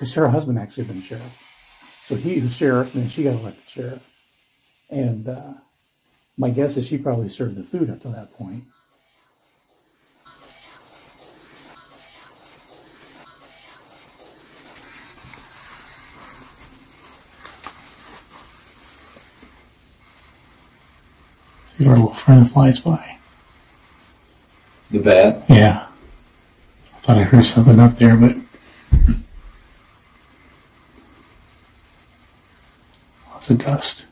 because her husband actually been sheriff. So he was sheriff, and then she got elected sheriff. And uh, my guess is she probably served the food up to that point. See our little friend flies by. The bat? Yeah. I thought I heard something up there, but. Lots of dust.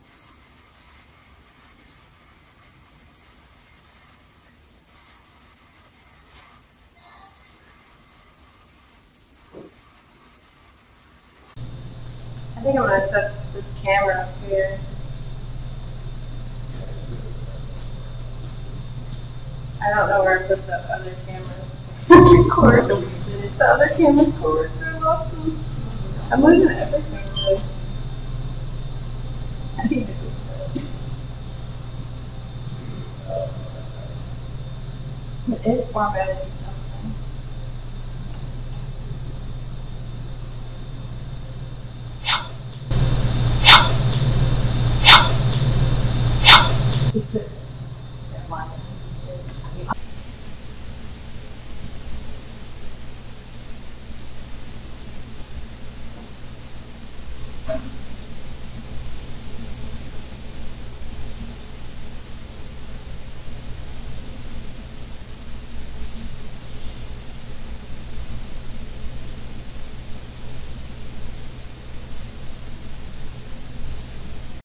I think I'm gonna set this camera up here. I don't know where I put the other camera. Cord. The other camera cords are awesome. I'm losing everything. It is far better than something. He.